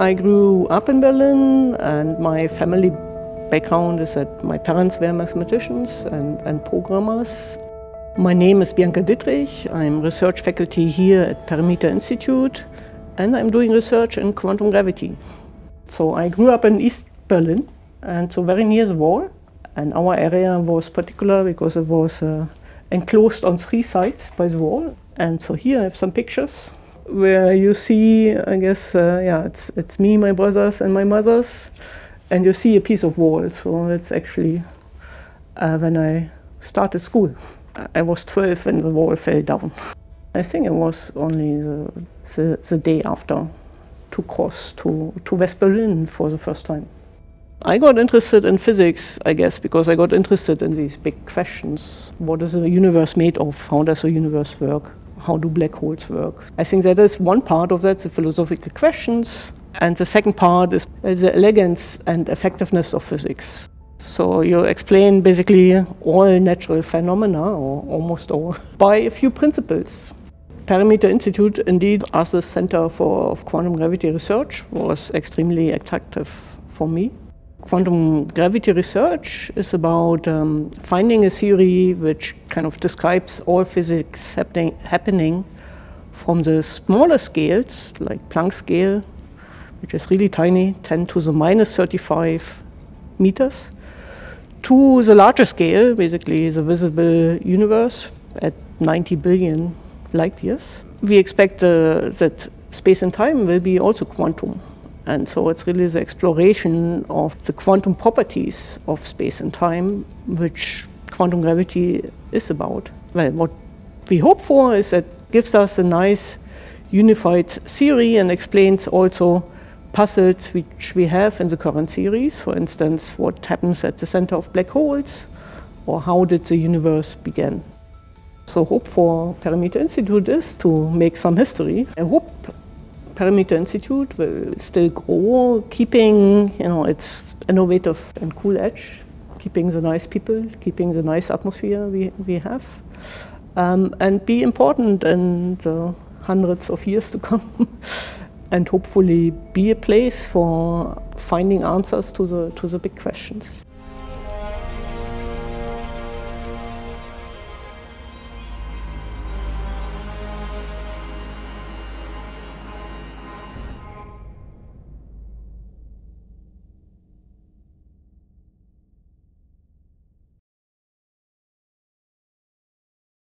I grew up in Berlin and my family background is that my parents were mathematicians and, and programmers. My name is Bianca Dittrich. I'm research faculty here at Perimeter Institute and I'm doing research in quantum gravity. So I grew up in East Berlin and so very near the wall. And our area was particular because it was uh, enclosed on three sides by the wall. And so here I have some pictures where you see, I guess, uh, yeah, it's, it's me, my brothers, and my mothers, and you see a piece of wall. So it's actually uh, when I started school. I was 12 when the wall fell down. I think it was only the, the, the day after to cross to, to West Berlin for the first time. I got interested in physics, I guess, because I got interested in these big questions. What is the universe made of? How does the universe work? How do black holes work? I think that is one part of that, the philosophical questions. And the second part is the elegance and effectiveness of physics. So you explain basically all natural phenomena, or almost all, by a few principles. Perimeter Institute, indeed, as a center for quantum gravity research, was extremely attractive for me. Quantum gravity research is about um, finding a theory which kind of describes all physics happening, happening from the smaller scales, like Planck scale, which is really tiny, 10 to the minus 35 meters, to the larger scale, basically the visible universe at 90 billion light years. We expect uh, that space and time will be also quantum. And so it's really the exploration of the quantum properties of space and time, which quantum gravity is about. Well, what we hope for is that gives us a nice unified theory and explains also puzzles which we have in the current series. For instance, what happens at the center of black holes, or how did the universe begin. So hope for Perimeter Institute is to make some history. I hope Perimeter Institute will still grow, keeping you know its innovative and cool edge, keeping the nice people, keeping the nice atmosphere we, we have, um, and be important in the hundreds of years to come, and hopefully be a place for finding answers to the to the big questions.